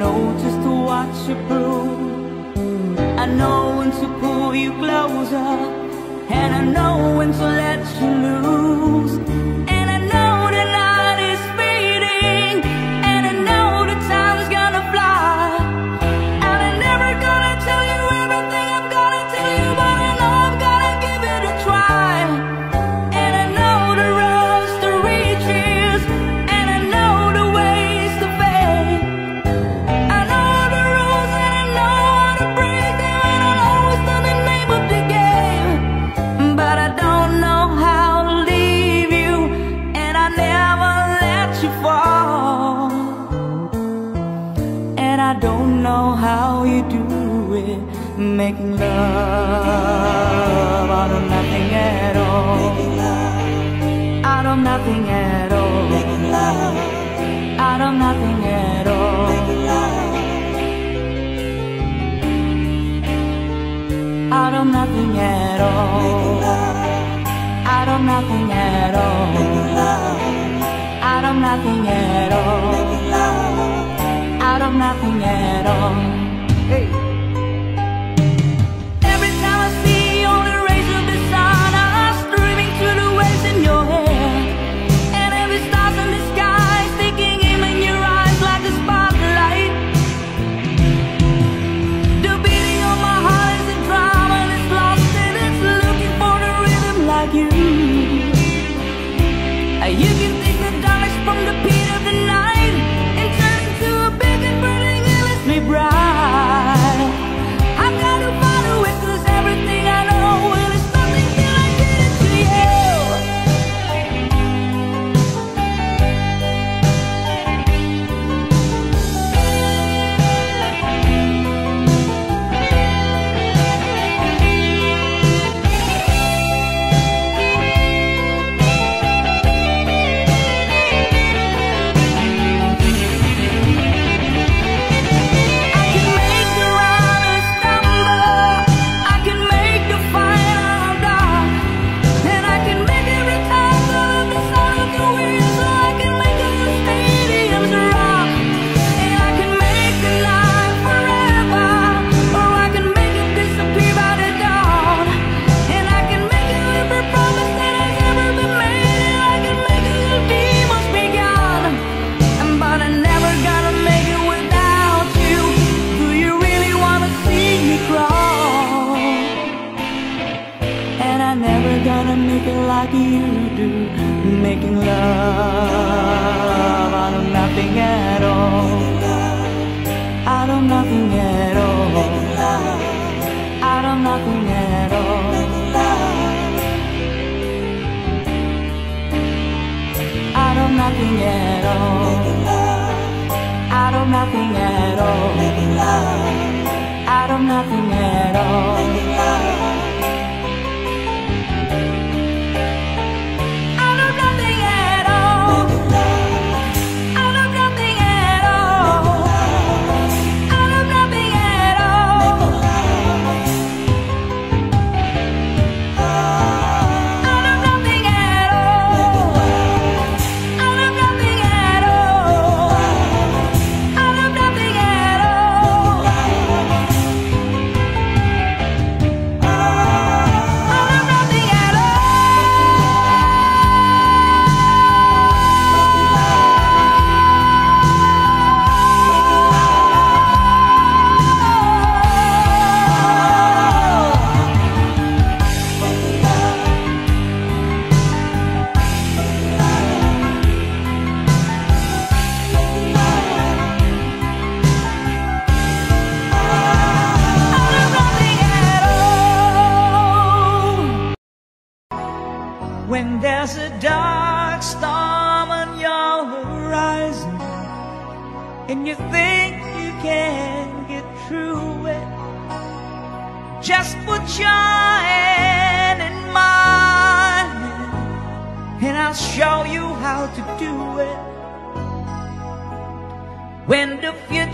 know just to watch you prove I know when to pull you closer And I know when to let you loose. at all. I don't nothing at all. I don't nothing at all. I don't nothing at all.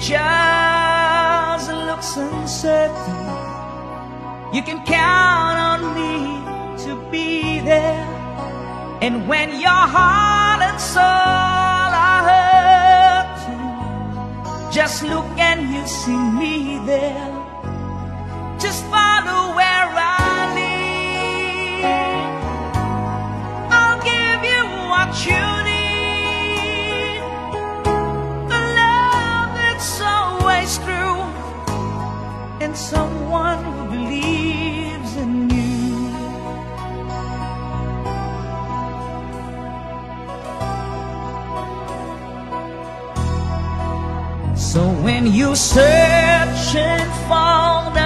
just looks uncertain You can count on me to be there. And when your heart and soul are hurting Just look and you'll see me there. Just follow someone who believes in you. So when you search and fall down.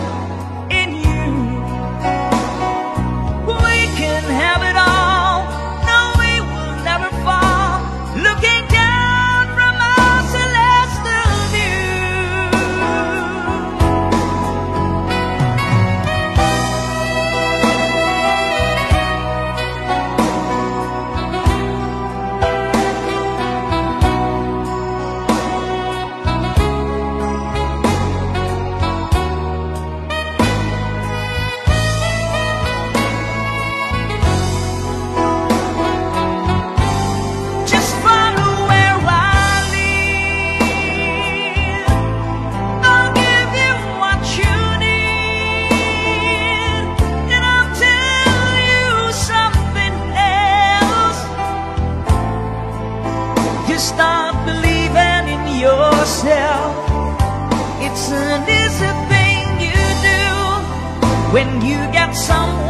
when you get someone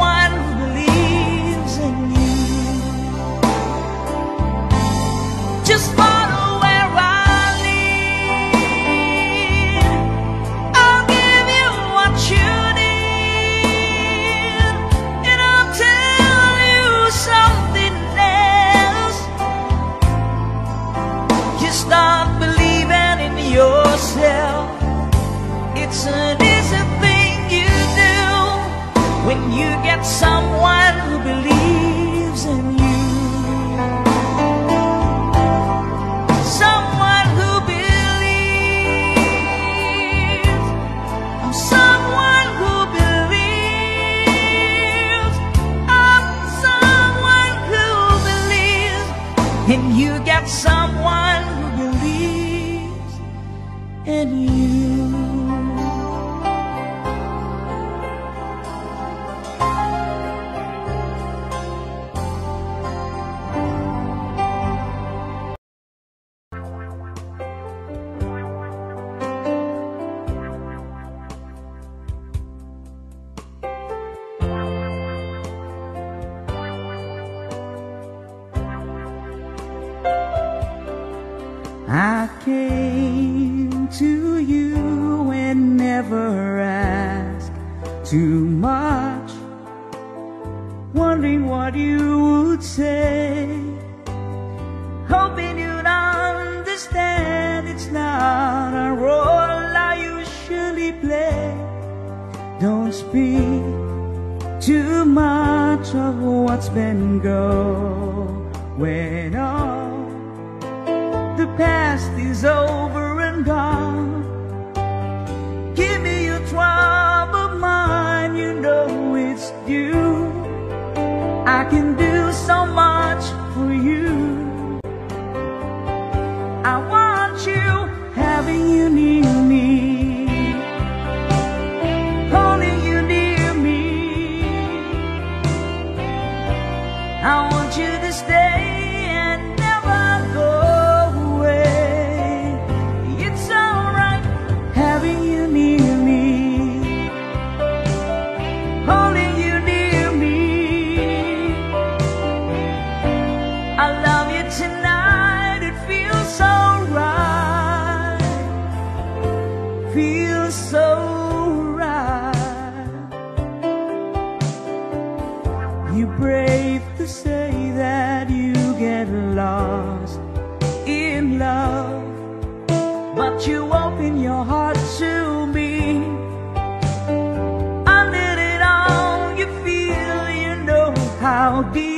Want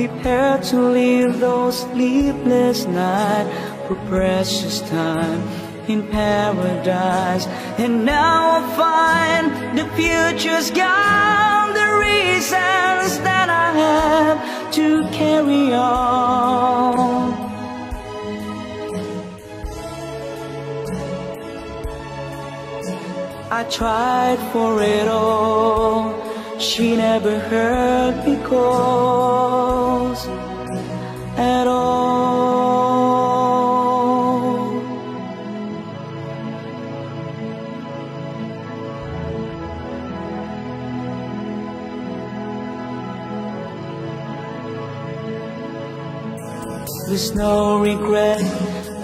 Prepare to leave those sleepless nights for precious time in paradise. And now I find the future's gone, the reasons that I have to carry on. I tried for it all, she never heard me call. is no regret.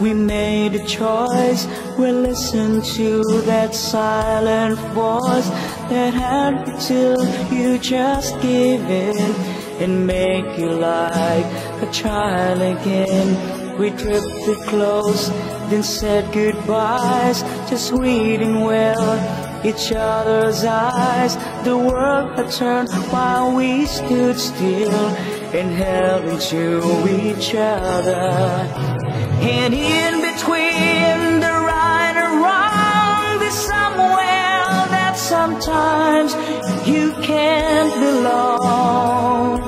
We made a choice. We listened to that silent voice That had you till you just give in And make you like a child again. We drifted close Then said goodbyes Just reading well each other's eyes The world had turned while we stood still inherent to each other. And in between the right and wrong, there's somewhere that sometimes you can't belong.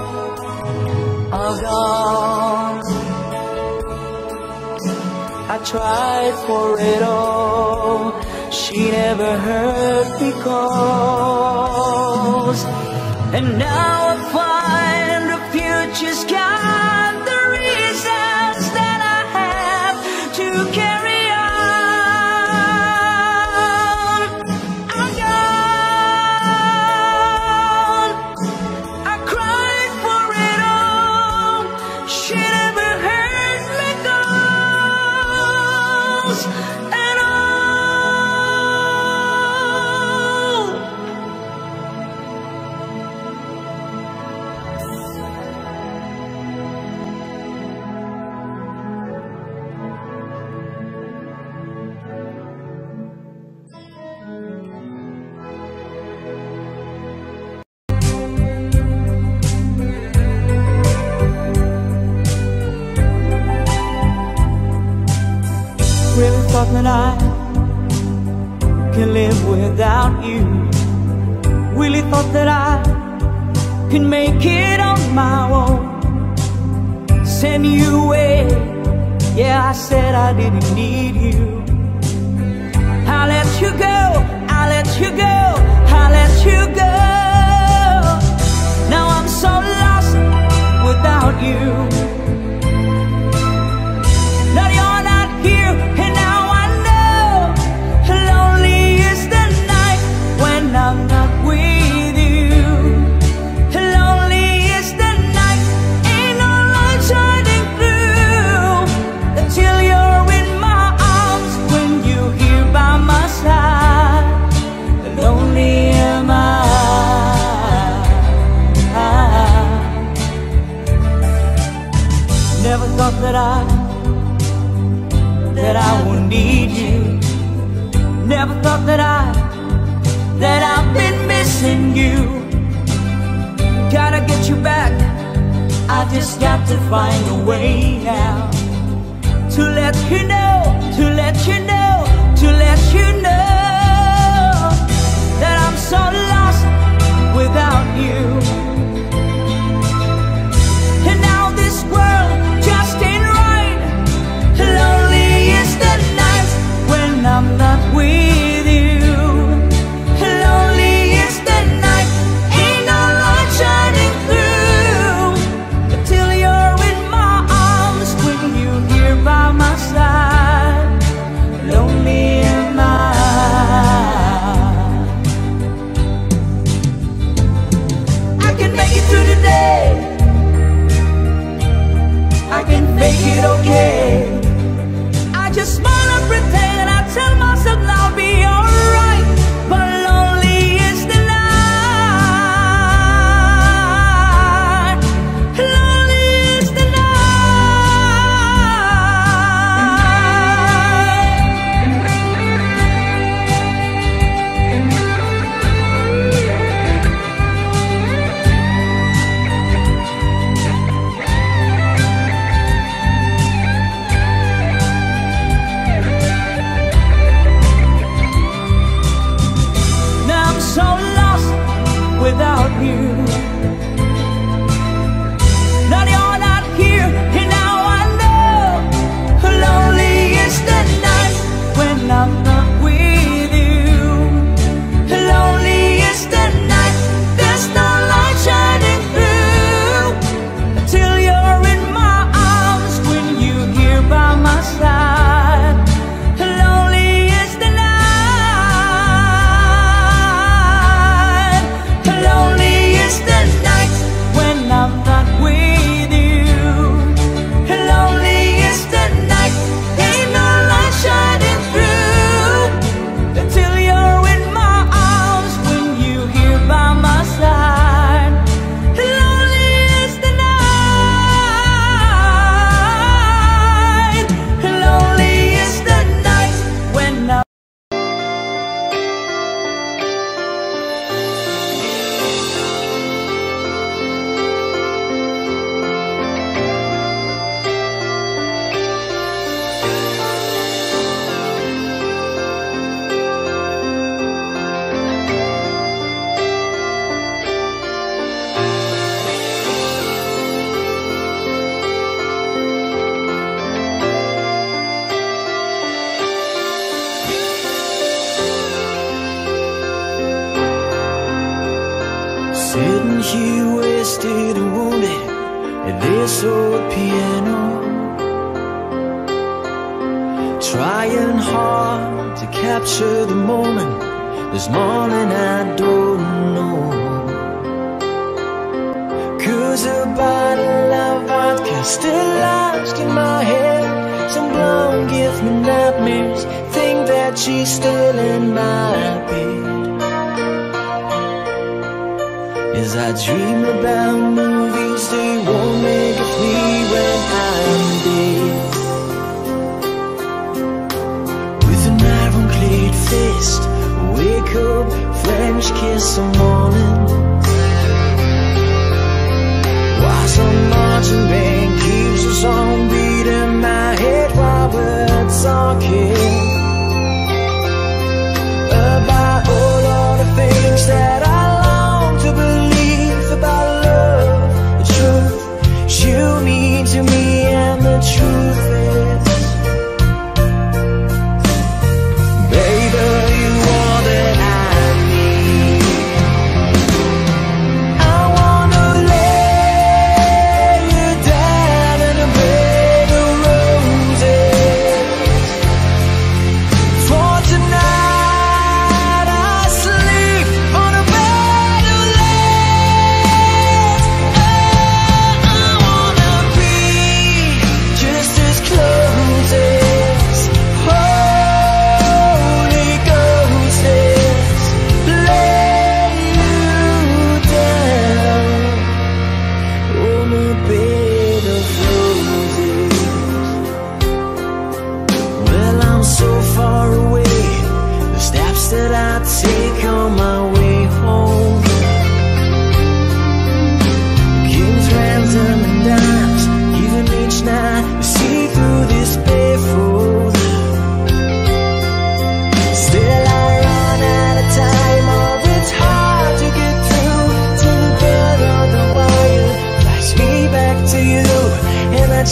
Oh God, I tried for it all. She never heard because, calls, and now just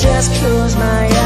just close my eyes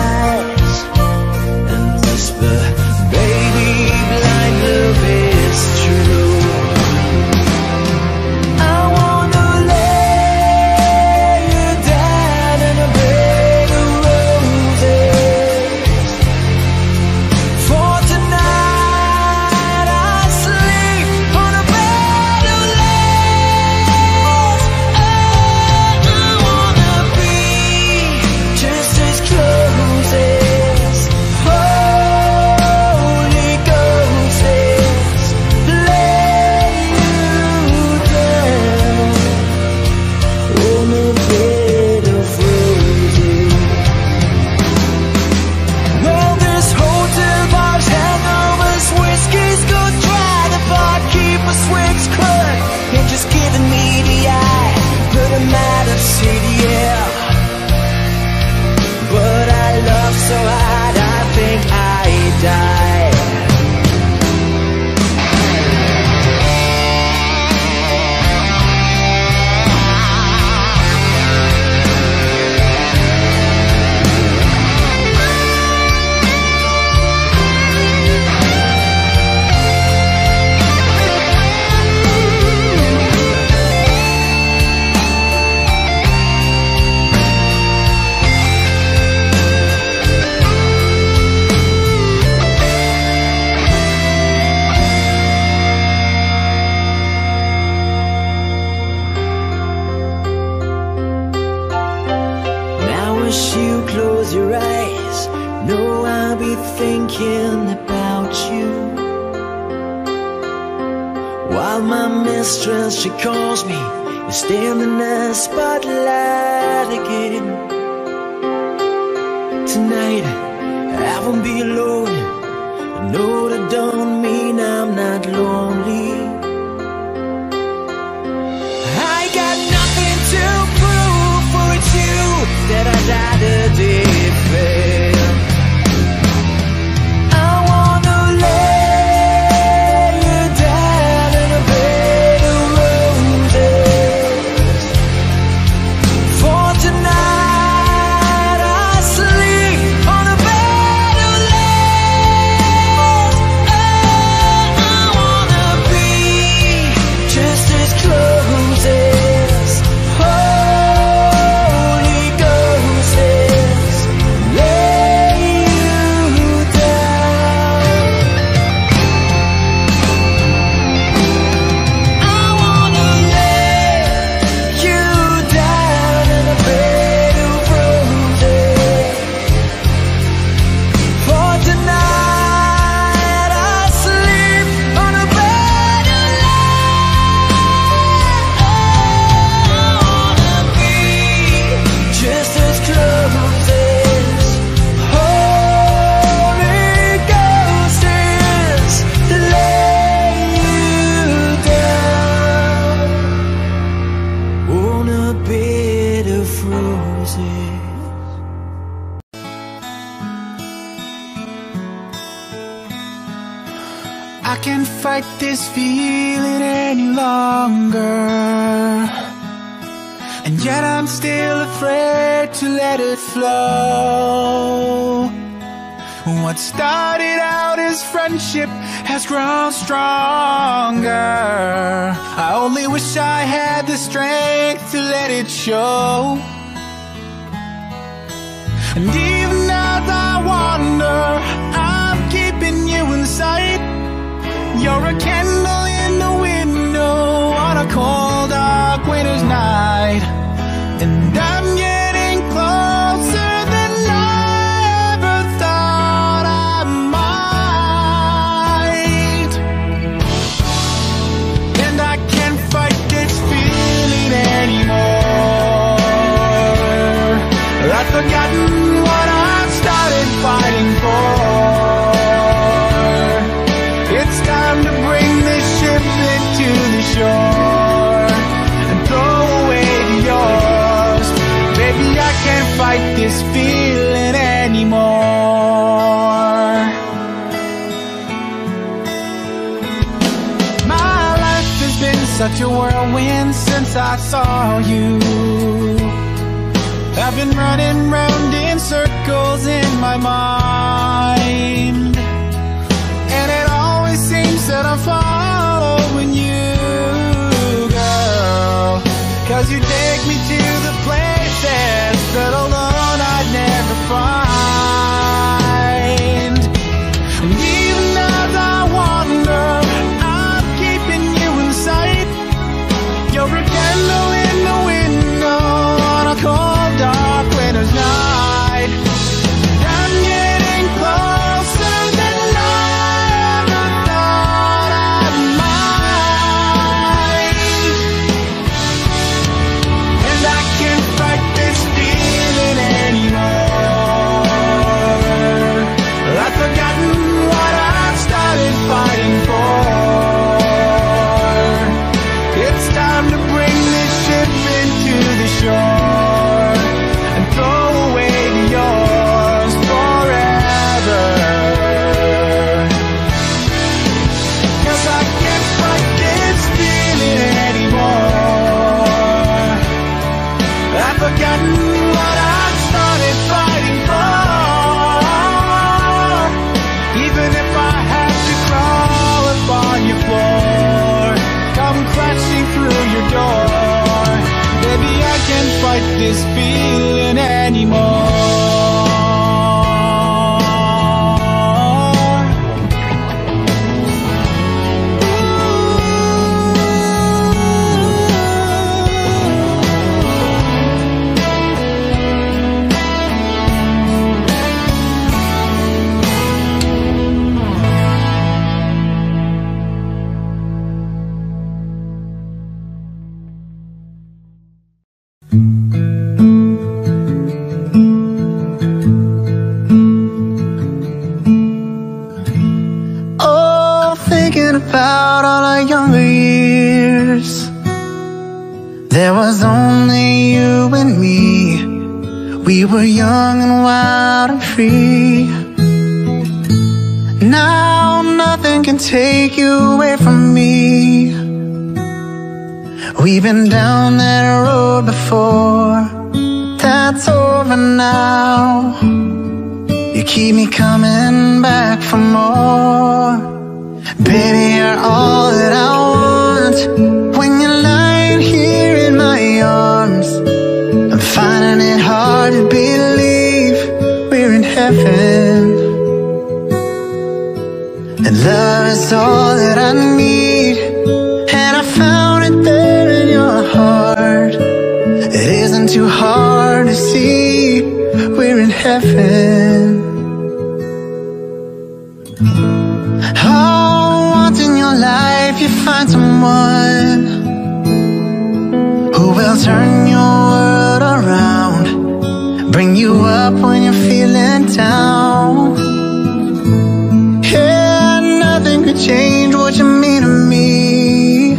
what you mean to me.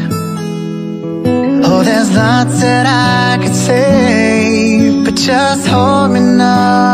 Oh, there's lots that I could say But just hold me now.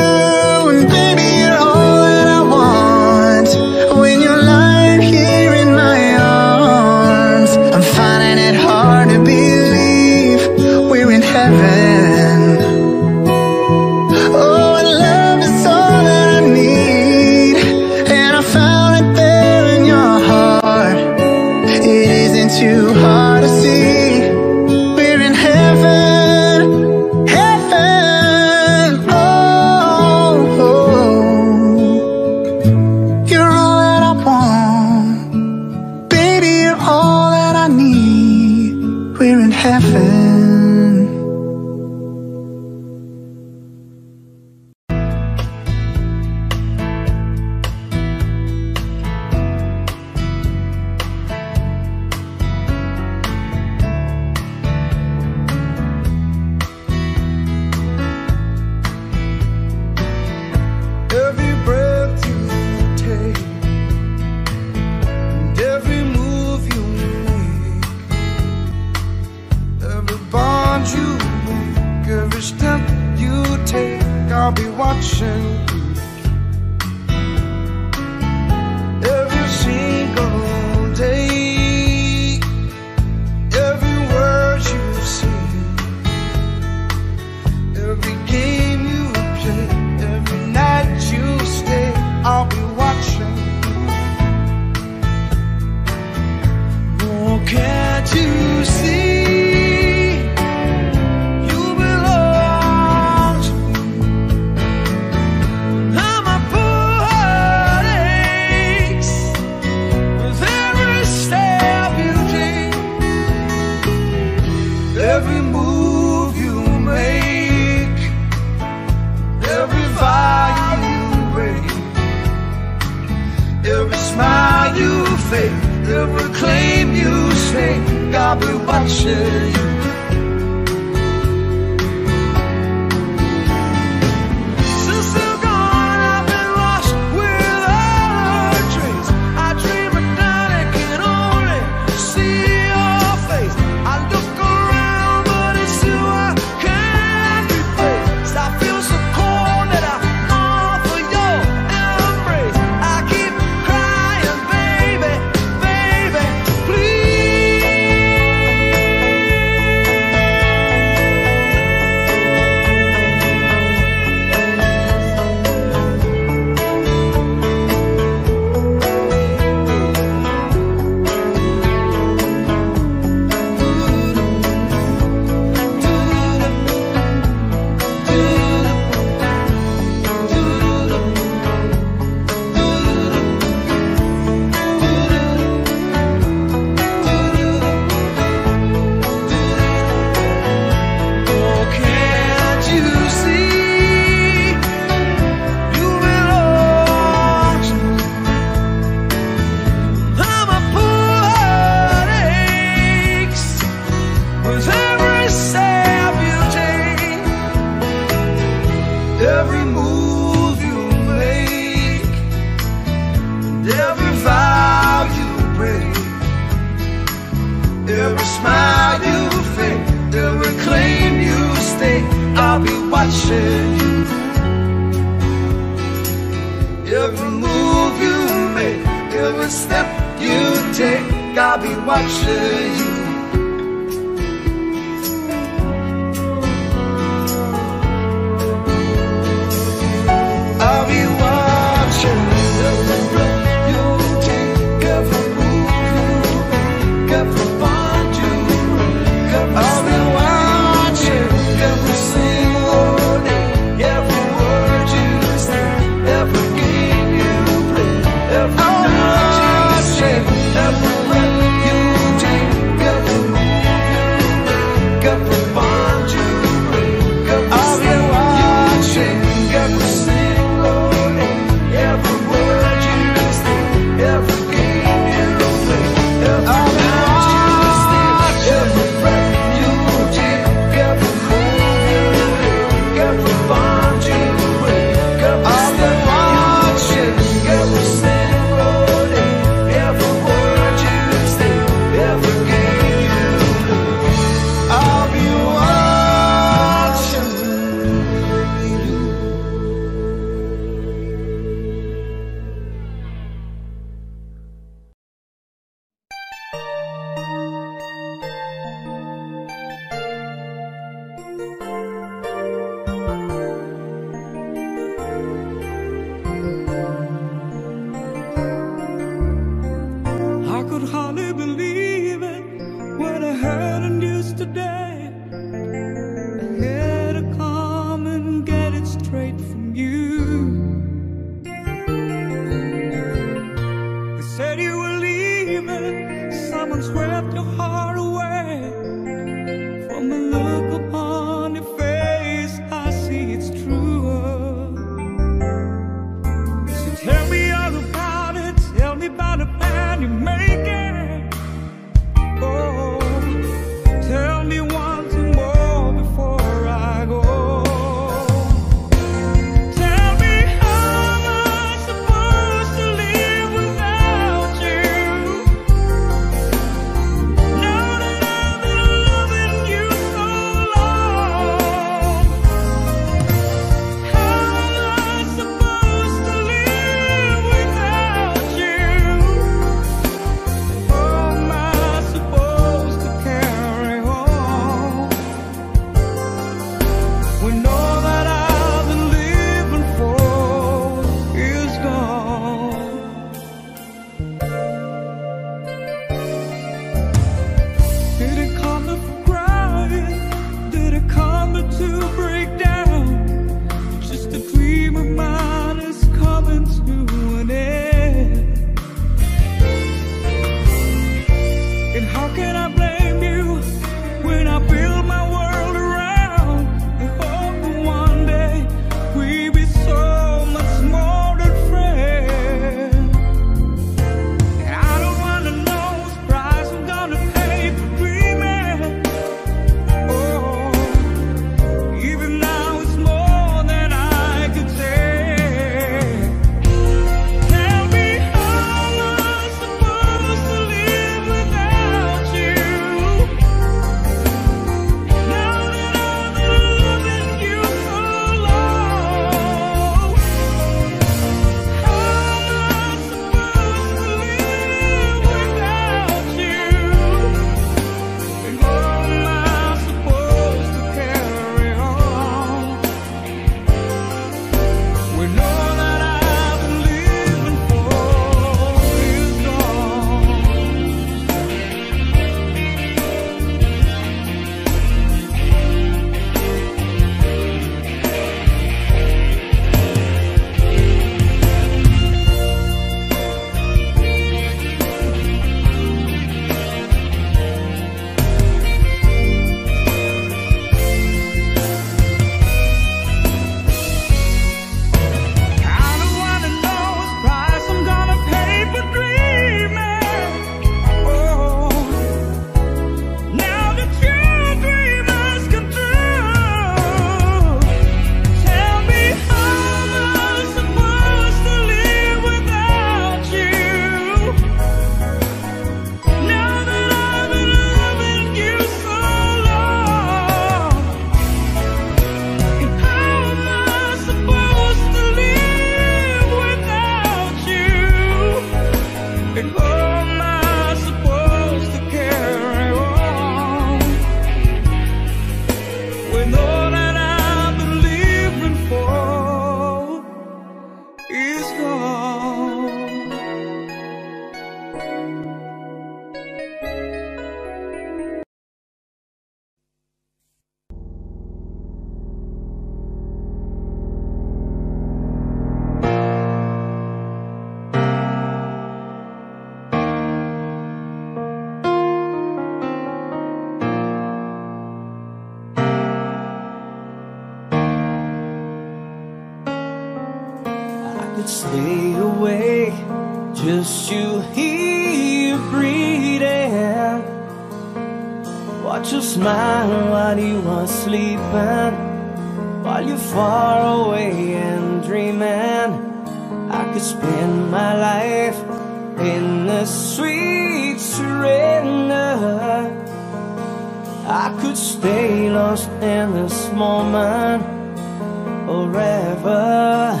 Forever.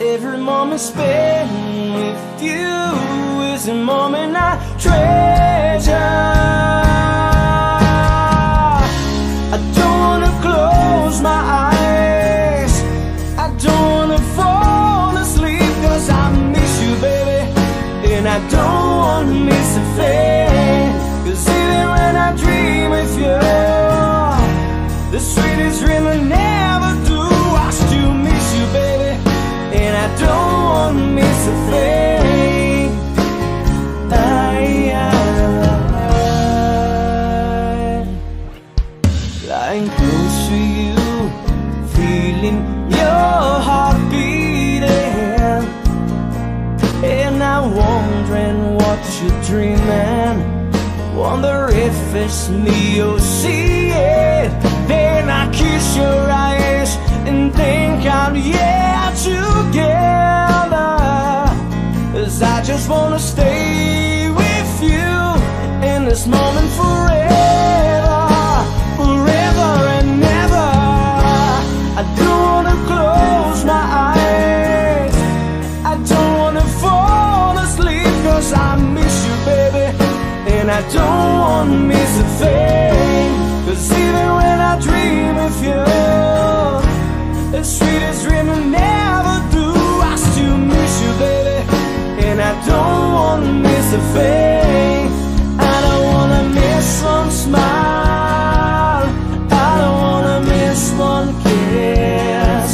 Every moment spent with you is a moment I treasure. I don't wanna close my eyes. I don't wanna fall asleep cause I miss you, baby. And I don't wanna miss a thing. Cause even when I dream of you, the sweetest dream Don't wanna miss a thing. I, I, lying close to you, feeling your heart beating, and I'm wondering what you're dreaming. Wonder if it's me wanna stay with you in this moment forever, forever and ever. I don't wanna close my eyes. I don't wanna fall asleep cause I miss you, baby. And I don't wanna miss a thing. Cause even when I dream of you, the sweetest dream I never don't wanna miss a thing. I don't wanna miss one smile. I don't wanna miss one kiss.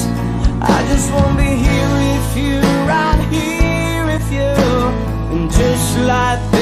I just wanna be here with you, right here with you. And just like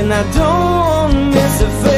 and I don't miss a thing.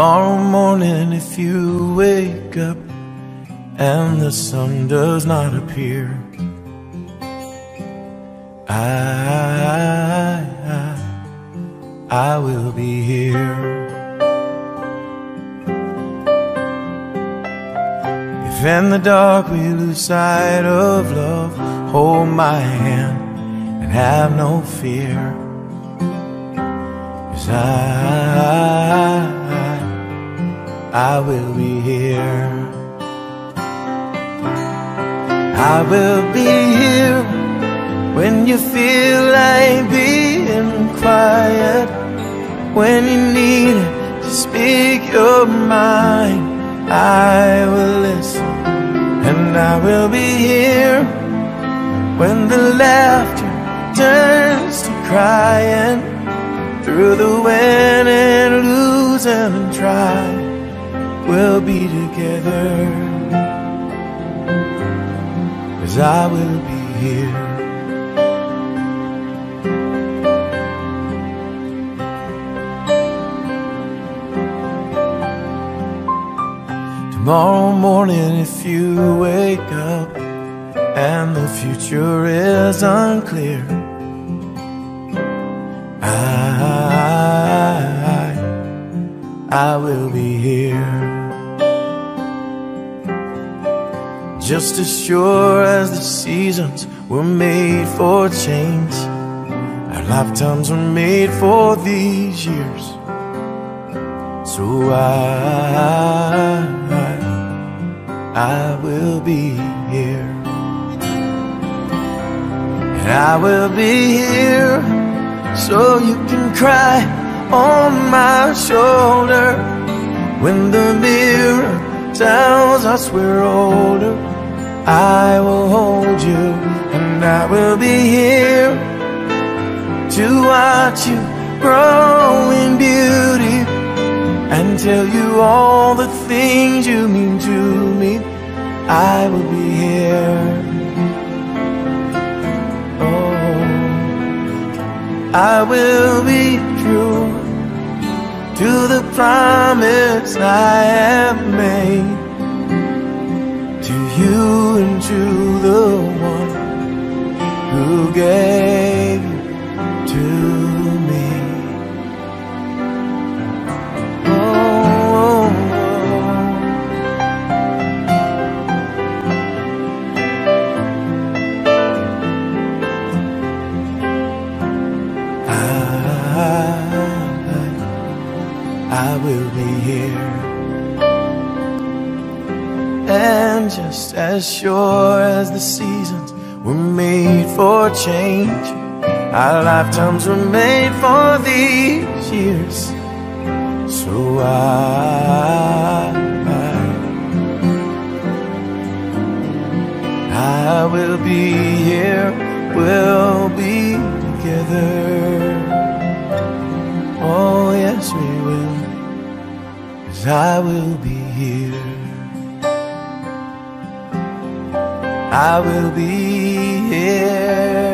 Tomorrow morning, if you wake up and the sun does not appear, I, I, I will be here. If in the dark we lose sight of love, hold my hand and have no fear. Cause I, I will be here. I will be here when you feel like being quiet. When you need to speak your mind, I will listen and I will be here when the laughter turns to crying. Through the win and lose and try, we'll be together. Cause I will be here. Tomorrow morning, if you wake up and the future is unclear. I, I will be here. Just as sure as the seasons were made for change, our lifetimes were made for these years. So I, I will be here. And I will be here so you can cry on my shoulder when the mirror tells us we're older, I will hold you and I will be here to watch you grow in beauty and tell you all the things you mean to me. I will be here. Oh, I will be true to the promise I have made you and to the one who gave change, our lifetimes were made for these years. So I, I, I will be here, we'll be together. Oh, yes, we will, 'cause I will be here. I will be here.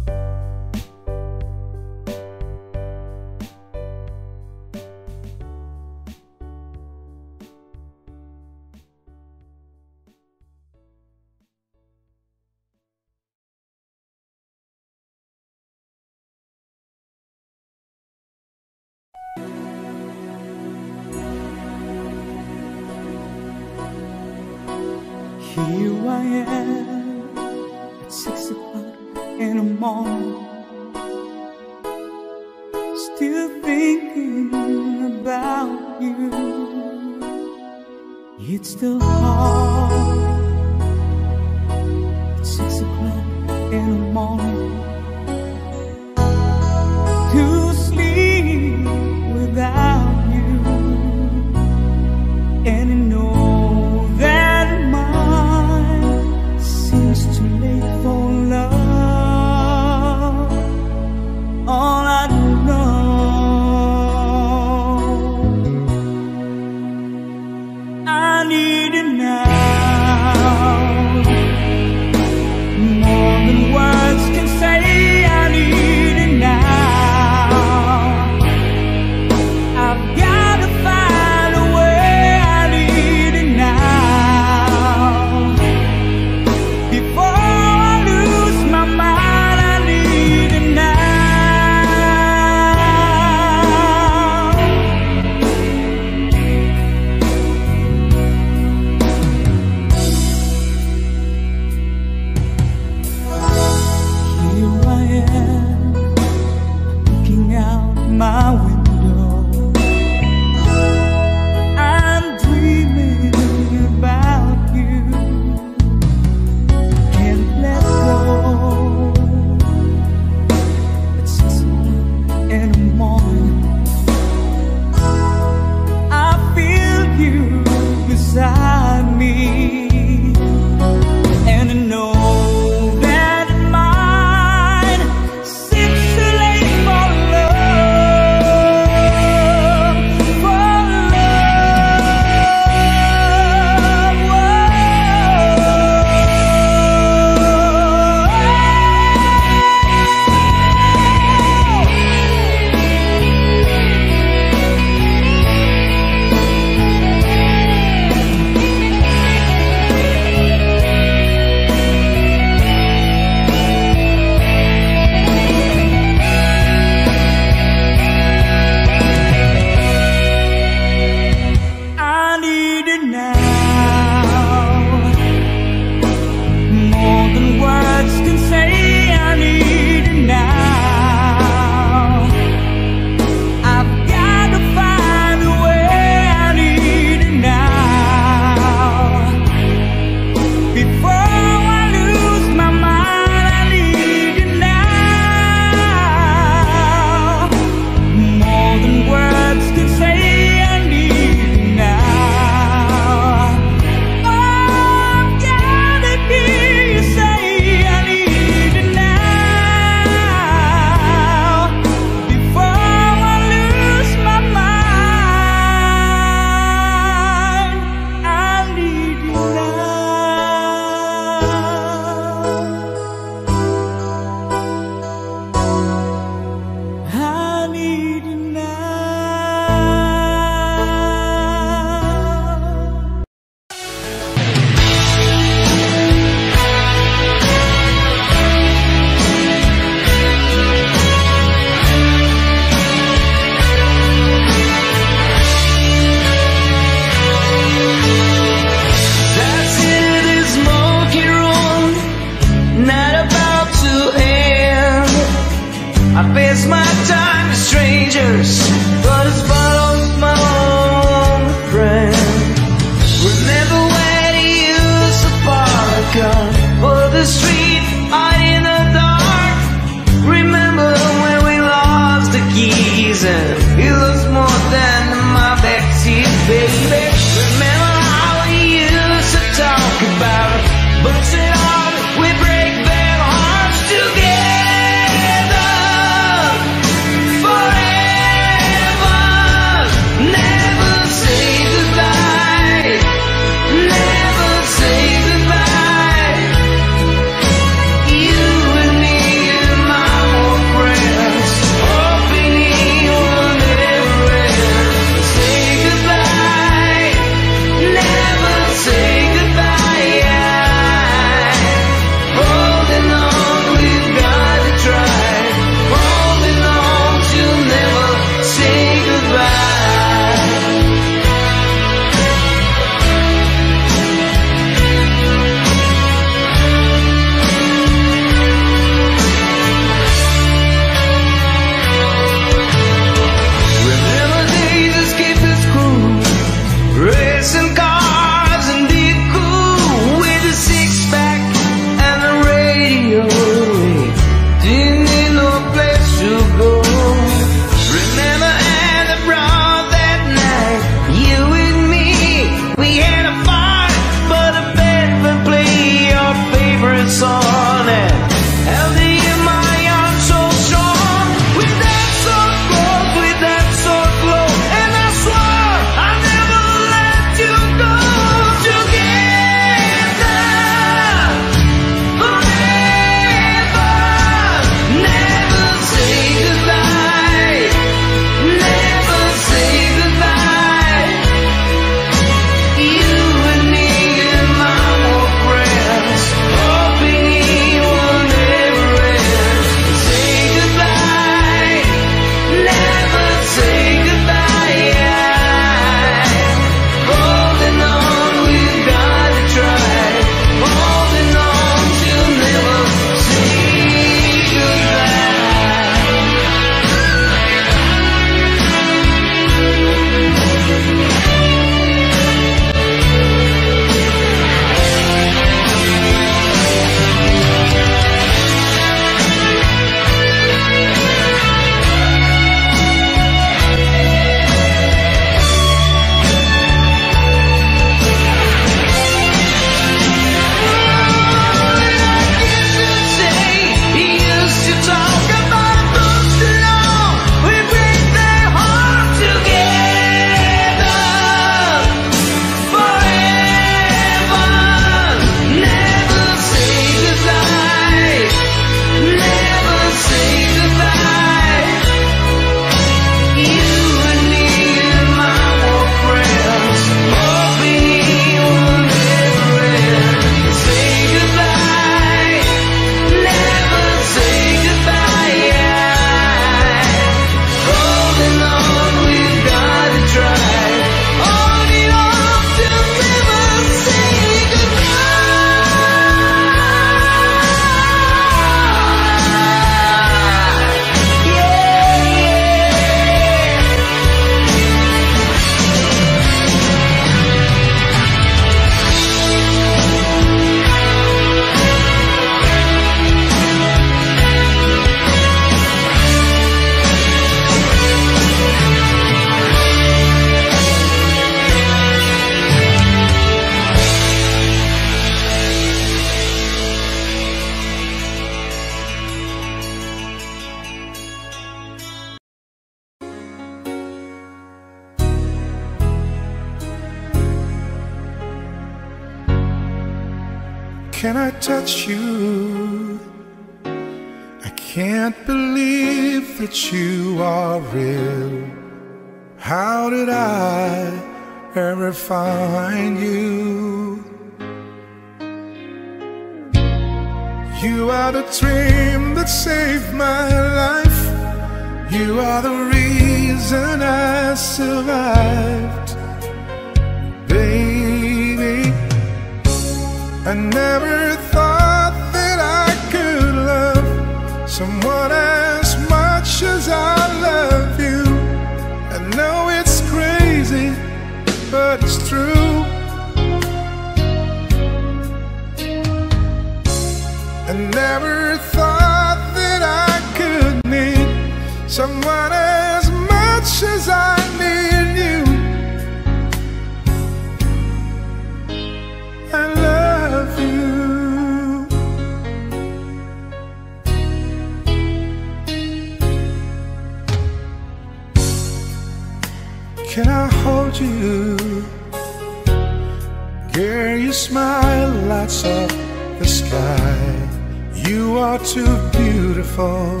You are too beautiful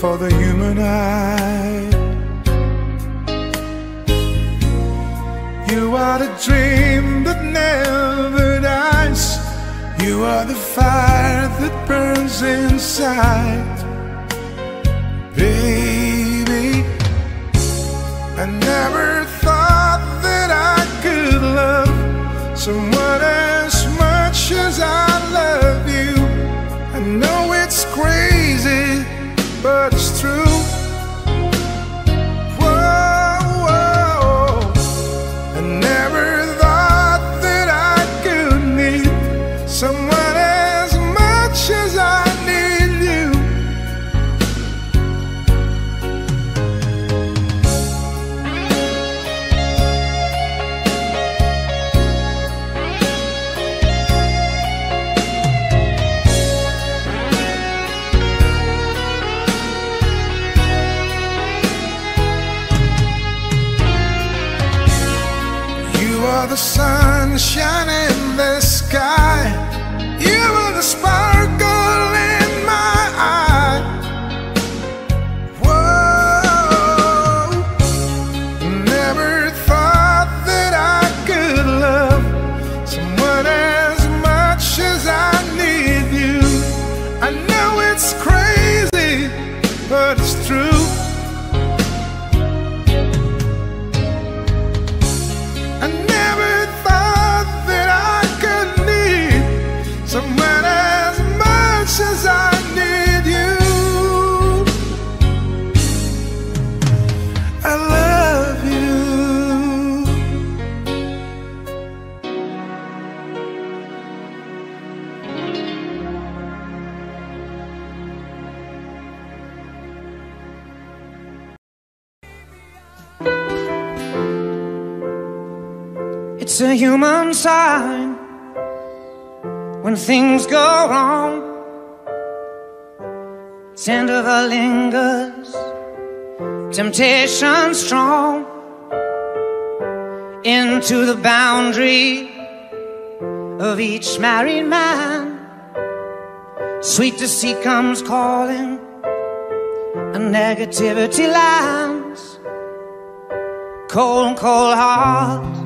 for the human eye. You are the dream that never dies. You are the fire that burns inside. Baby, I never thought that I could love someone as much as I love know it's crazy, but human sign when things go wrong. Scent lingers, temptation strong. Into the boundary of each married man. Sweet deceit comes calling, and negativity lands. Cold, cold heart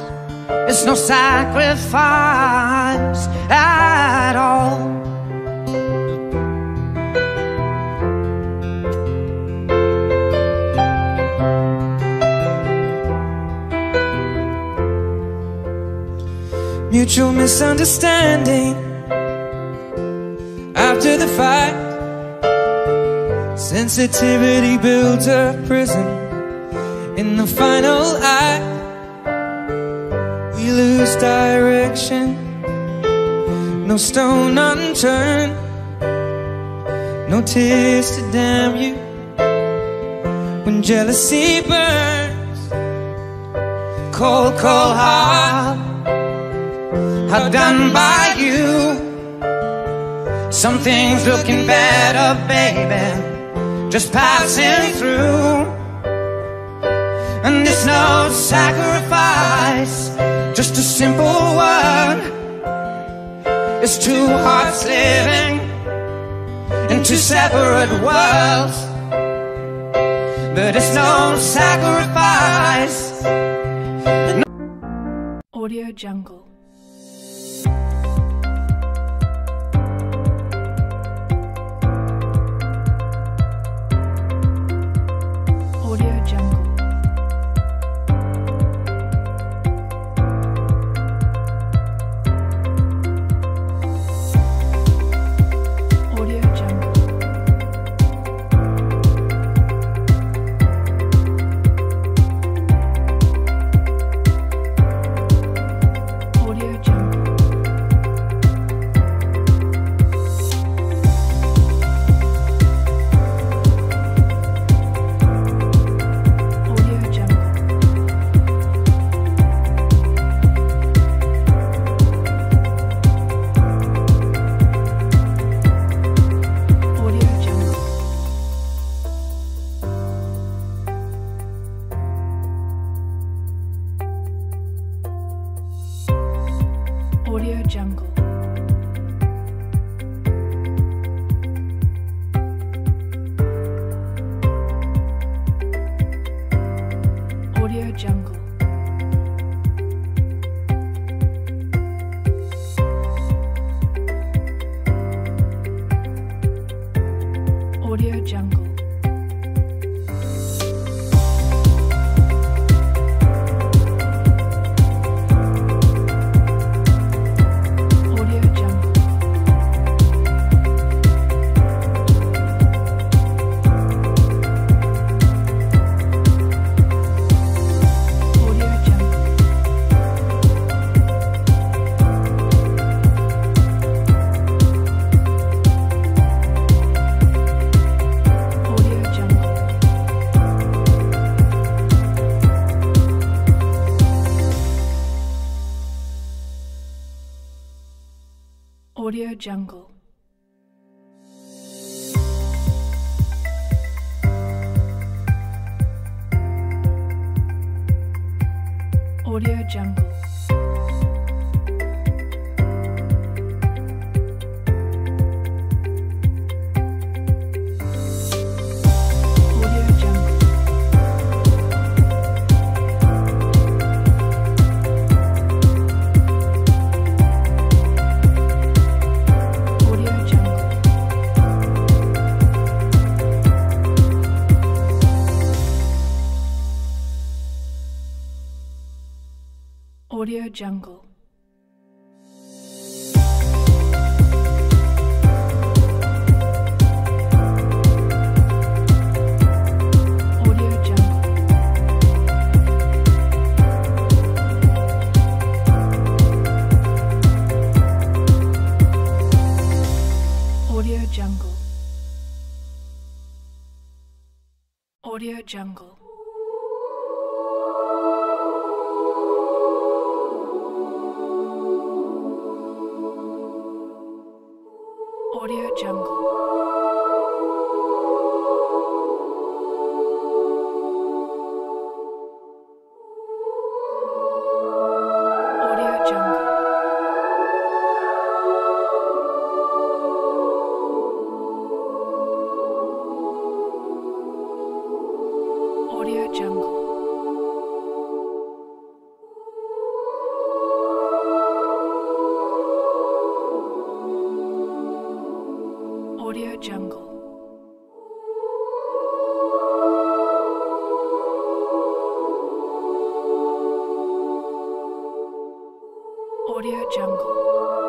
It's no sacrifice at all. Mutual misunderstanding after the fight. Sensitivity builds a prison in the final act. We lose direction no stone unturned, no tears to damn you when jealousy burns. Cold, cold heart, done by you. Some things looking better, baby, just passing through. And it's no sacrifice, just a simple word. It's two hearts living in two separate worlds. But it's no sacrifice. Audio Jungle. Audio Jungle.